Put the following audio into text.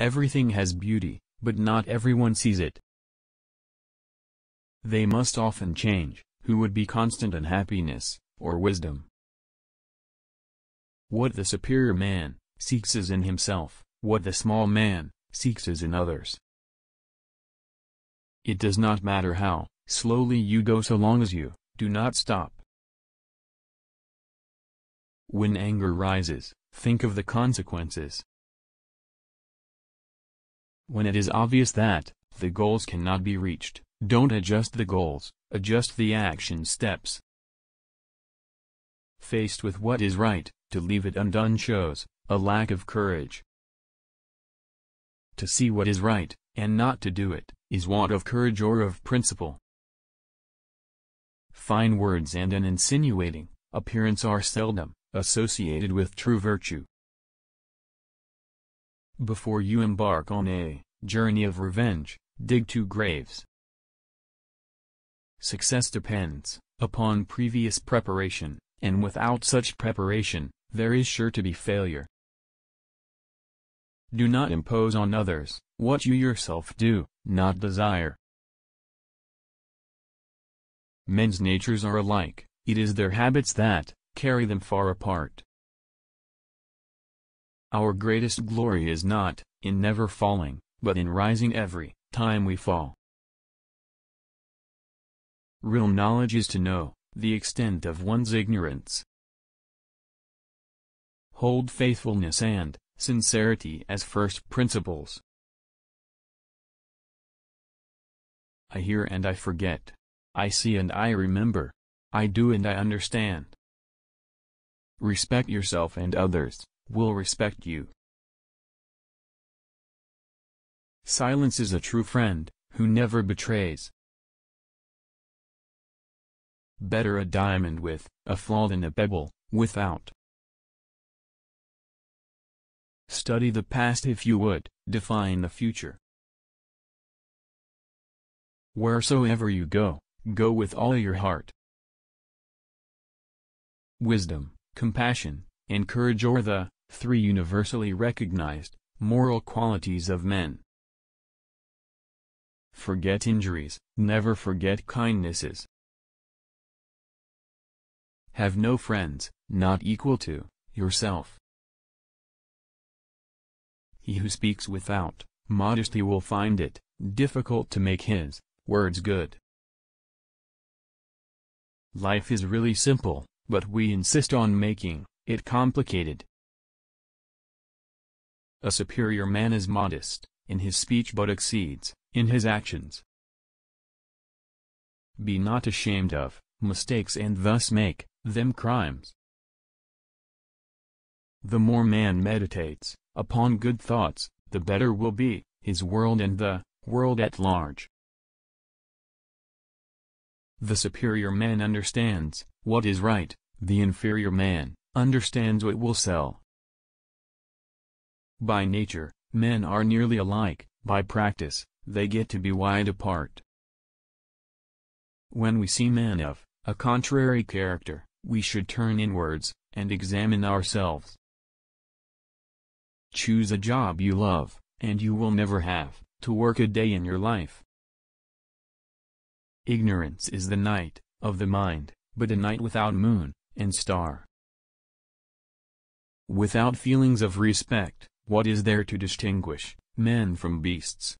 Everything has beauty, but not everyone sees it. They must often change, who would be constant in happiness, or wisdom. What the superior man seeks is in himself, what the small man seeks is in others. It does not matter how slowly you go so long as you do not stop. When anger rises, think of the consequences. When it is obvious that the goals cannot be reached, don't adjust the goals, adjust the action steps. Faced with what is right, to leave it undone shows a lack of courage. To see what is right, and not to do it, is want of courage or of principle. Fine words and an insinuating appearance are seldom associated with true virtue. Before you embark on a journey of revenge, dig two graves. Success depends upon previous preparation, and without such preparation, there is sure to be failure. Do not impose on others what you yourself do not desire. Men's natures are alike, it is their habits that carry them far apart. Our greatest glory is not in never falling, but in rising every time we fall. Real knowledge is to know the extent of one's ignorance. Hold faithfulness and sincerity as first principles. I hear and I forget. I see and I remember. I do and I understand. Respect yourself and others, will respect you. Silence is a true friend, who never betrays. Better a diamond with a flaw than a pebble without. Study the past if you would define the future. Wheresoever you go, go with all your heart. Wisdom, compassion, and courage are the three universally recognized moral qualities of men. Forget injuries, never forget kindnesses. Have no friends, not equal to yourself. He who speaks without modesty will find it difficult to make his words good. Life is really simple, but we insist on making it complicated. A superior man is modest, in his speech but exceeds, in his actions. Be not ashamed of mistakes and thus make them crimes. The more man meditates upon good thoughts, the better will be his world and the world at large. The superior man understands what is right, the inferior man understands what will sell. By nature, men are nearly alike, by practice, they get to be wide apart. When we see men of a contrary character, we should turn inwards and examine ourselves. Choose a job you love, and you will never have to work a day in your life. Ignorance is the night of the mind, but a night without moon and star. Without feelings of respect, what is there to distinguish men from beasts?